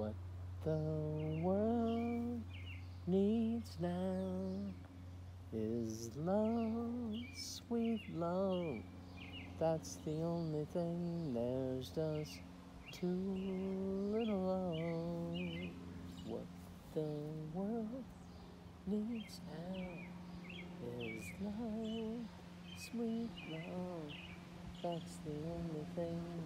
What the world needs now is love, sweet love. That's the only thing. There's just too little of. What the world needs now is love, sweet love. That's the only thing.